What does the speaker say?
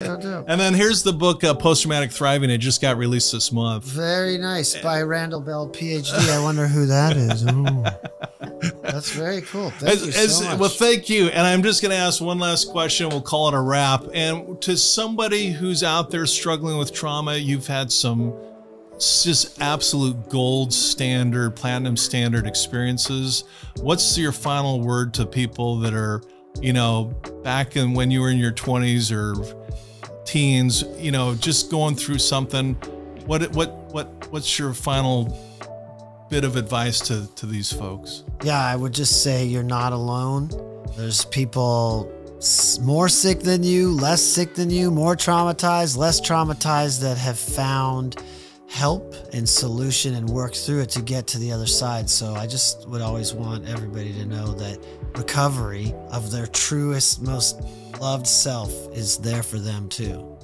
No doubt. And then here's the book, uh, Post Traumatic Thriving. It just got released this month. Very nice by Randall Bell, PhD. I wonder who that is. Ooh. That's very cool. Thank As- you as- much. well, thank you. And I'm just going to ask one last question. We'll call it a wrap. And to somebody who's out there struggling with trauma, you've had some just absolute gold standard, platinum standard experiences. What's your final word to people that are, you know, back in when you were in your 20s or teens, you know, just going through something? What what what what's your final bit of advice to to these folks? Yeah, I would just say you're not alone. There's people more sick than you, less sick than you, more traumatized, less traumatized that have found help and solution and worked through it to get to the other side. So I just would always want everybody to know that recovery of their truest, most loved self is there for them too.